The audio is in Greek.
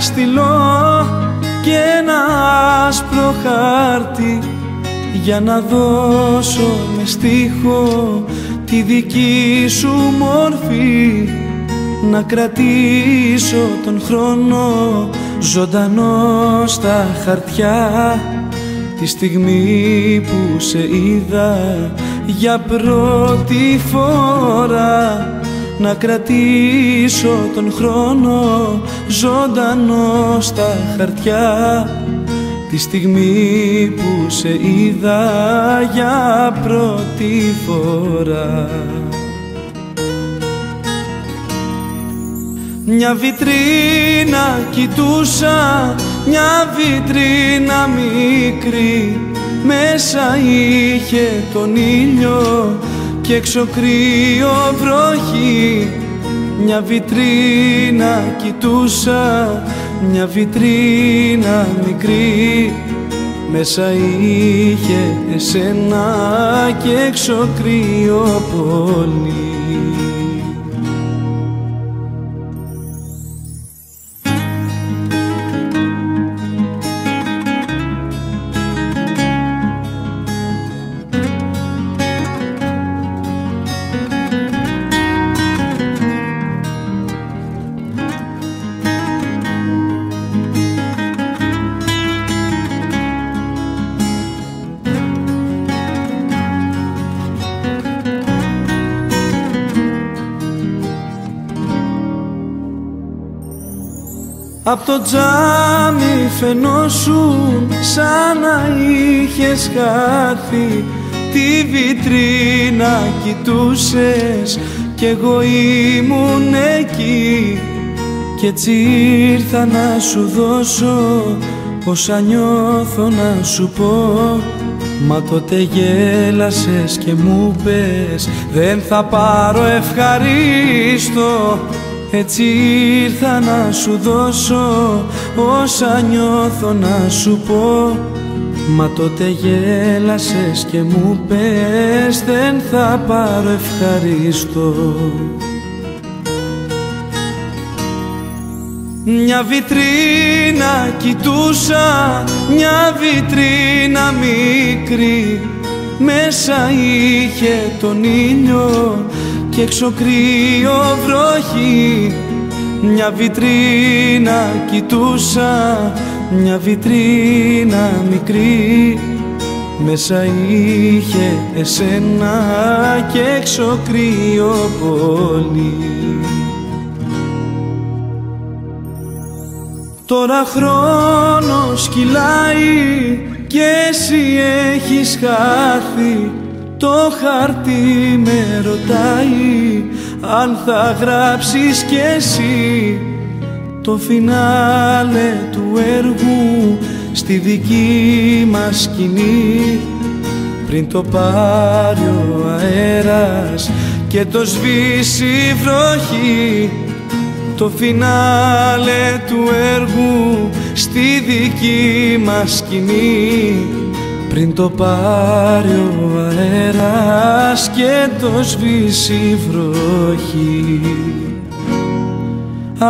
στυλό και ένα άσπρο χάρτη για να δώσω με στίχο τη δική σου μορφή. Να κρατήσω τον χρόνο ζωντανό στα χαρτιά τη στιγμή που σε είδα για πρώτη φορά να κρατήσω τον χρόνο ζωντανό στα χαρτιά. Τη στιγμή που σε είδα για πρώτη φορά. Μια βιτρίνα κοιτούσα, μια βιτρίνα μικρή. Μέσα είχε τον ήλιο και έξω κρύο βροχή. Μια βιτρίνα κοιτούσα, μια βιτρίνα μικρή. Μέσα είχε εσένα και έξω κρύο πολύ Απ' το τζάμι φαινόσουν σαν να είχες χάθει Τη βιτρίνα κοιτούσες κι εγώ ήμουν εκεί. Κι έτσι ήρθα να σου δώσω όσα νιώθω να σου πω. Μα τότε γέλασες και μου πες δεν θα πάρω ευχαρίστω έτσι ήρθα να σου δώσω όσα νιώθω να σου πω. Μα τότε γέλασες και μου πες δεν θα πάρω ευχαριστώ Μια βιτρίνα κοιτούσα, μια βιτρίνα μικρή. Μέσα είχε τον ήλιο και έξω κρύο βροχή. Μια βιτρίνα κοιτούσα, μια βιτρίνα μικρή. Μέσα είχε εσένα και έξω κρύο πολύ. Τώρα χρόνος κυλάει και εσύ έχεις χάθει. Το χαρτί με ρωτάει αν θα γράψεις κι εσύ το φινάλε του έργου στη δική μας σκηνή πριν το πάρει ο αέρας και το σβήσει η βροχή το φινάλε του έργου στη δική μας σκηνή πριν το πάρει ο αέρας και το σβήσει η βροχή. Α,